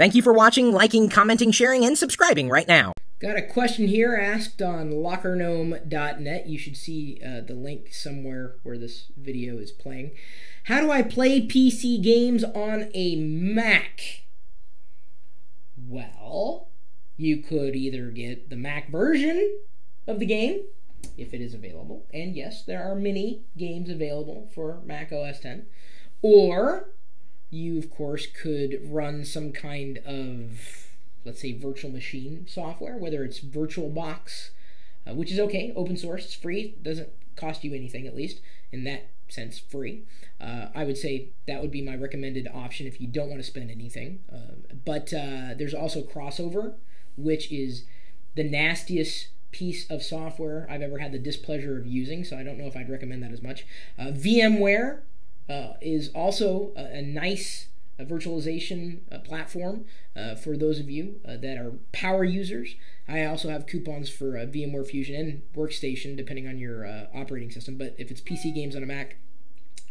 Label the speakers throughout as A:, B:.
A: Thank you for watching, liking, commenting, sharing, and subscribing right now.
B: Got a question here asked on lockergnome.net. You should see uh, the link somewhere where this video is playing. How do I play PC games on a Mac? Well, you could either get the Mac version of the game, if it is available, and yes, there are many games available for Mac OS 10, or you, of course, could run some kind of, let's say, virtual machine software, whether it's VirtualBox, uh, which is okay, open source, it's free, doesn't cost you anything at least, in that sense, free. Uh, I would say that would be my recommended option if you don't want to spend anything. Uh, but uh, there's also Crossover, which is the nastiest piece of software I've ever had the displeasure of using, so I don't know if I'd recommend that as much. Uh, VMware uh, is also a, a nice uh, virtualization uh, platform uh, for those of you uh, that are power users. I also have coupons for VMware Fusion and Workstation, depending on your operating system. But if it's PC games on a Mac,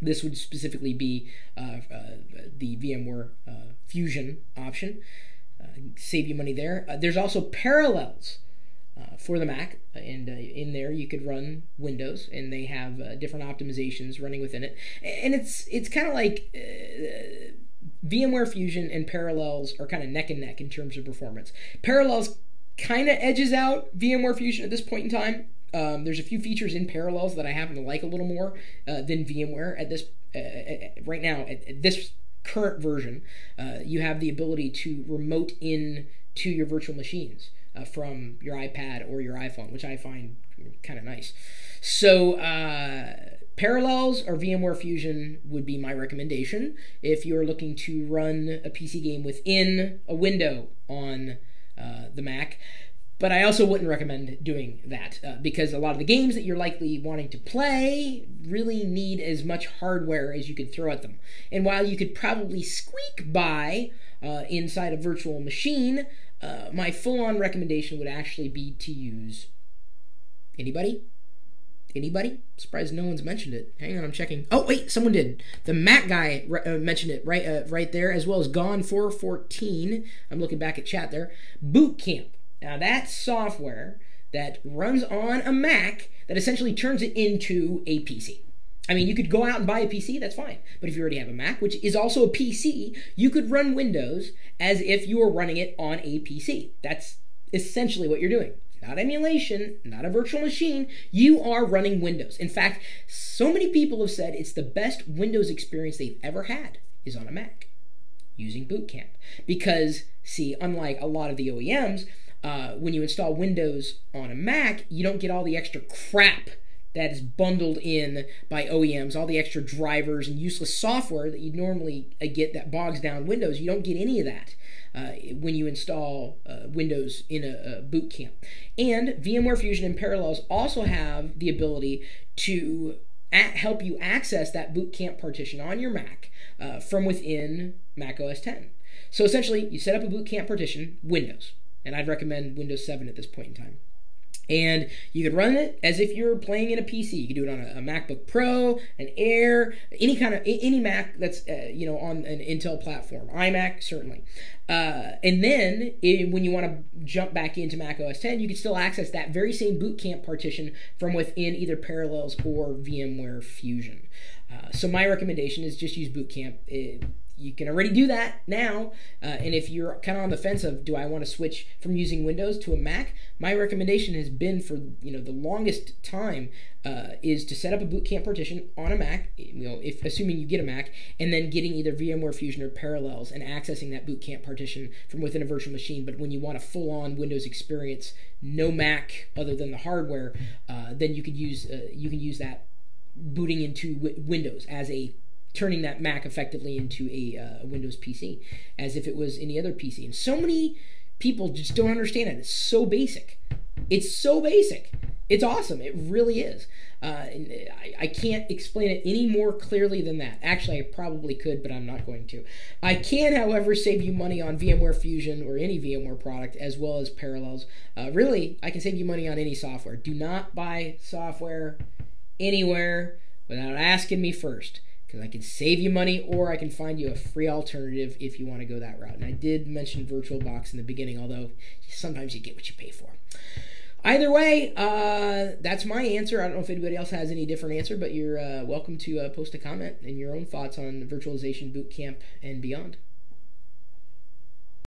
B: this would specifically be the VMware Fusion option. save you money there. there's also Parallels uh, for the Mac, and uh, in there you could run Windows, and they have uh, different optimizations running within it, and it's it's kind of like. Uh, VMware Fusion and Parallels are kind of neck and neck in terms of performance. Parallels kind of edges out VMware Fusion at this point in time. Um, there's a few features in Parallels that I happen to like a little more uh, than VMware at this uh, right now at, at, this current version. Uh, you have the ability to remote in to your virtual machines uh, from your iPad or your iPhone, which I find kind of nice. So, uh, Parallels or VMware Fusion would be my recommendation if you're looking to run a PC game within a window on uh, the Mac. But I also wouldn't recommend doing that uh, because a lot of the games that you're likely wanting to play really need as much hardware as you could throw at them. And while you could probably squeak by uh, inside a virtual machine, uh, my full-on recommendation would actually be to use anybody? Anybody? Surprised no one's mentioned it. Hang on i'm checking. Oh wait someone did. The mac guy uh, mentioned it right uh, right there as well as gone 414 i'm looking back at chat there. Boot camp. Now that's software that runs on a mac that essentially turns it into a pc I mean, you could go out and buy a PC, that's fine. But if you already have a Mac, which is also a PC, you could run Windows as if you were running it on a PC. That's essentially what you're doing. Not emulation, not a virtual machine. You are running Windows. In fact, so many people have said it's the best Windows experience they've ever had is on a Mac using Boot Camp. Because, see, unlike a lot of the OEMs, uh, when you install Windows on a Mac, you don't get all the extra crap that is bundled in by OEMs, all the extra drivers and useless software that you normally uh, get that bogs down Windows. You don't get any of that uh, when you install uh, Windows in a, a, boot camp. And VMware Fusion and Parallels also have the ability to help you access that boot camp partition on your Mac uh, from within Mac OS 10. So essentially, you set up a boot camp partition, Windows, and I'd recommend Windows 7 at this point in time and you could run it as if you're playing in a PC. You could do it on a, a MacBook Pro, an Air, any kind of any Mac that's uh, you know on an Intel platform, iMac certainly. Uh, and then it, when you want to jump back into Mac OS 10, you can still access that very same Boot Camp partition from within either Parallels or VMware Fusion. Uh, so my recommendation is just use Boot Camp. It, you can already do that now. Uh, and if you're kind of on the fence of do I want to switch from using Windows to a Mac, my recommendation has been for you know the longest time uh, is to set up a boot camp partition on a Mac. You know, if assuming you get a Mac, and then getting either VMware Fusion or Parallels and accessing that boot camp partition from within a virtual machine. But when you want a full-on Windows experience, no Mac other than the hardware, uh, then you could use uh, you can use that booting into Windows as a turning that Mac effectively into a, uh, Windows PC as if it was any other PC. And so many people just don't understand it. It's so basic. It's so basic. It's awesome. It really is. Uh, I, I, can't explain it any more clearly than that. Actually, I probably could, but I'm not going to. I can, however, save you money on VMware Fusion or any VMware product as well as Parallels. Uh, really, I can save you money on any software. Do not buy software anywhere without asking me first because I can save you money or I can find you a free alternative if you want to go that route. And I did mention VirtualBox in the beginning, although sometimes you get what you pay for. Either way, uh, that's my answer. I don't know if anybody else has any different answer, but you're uh, welcome to uh, post a comment and your own thoughts on Virtualization Bootcamp and beyond.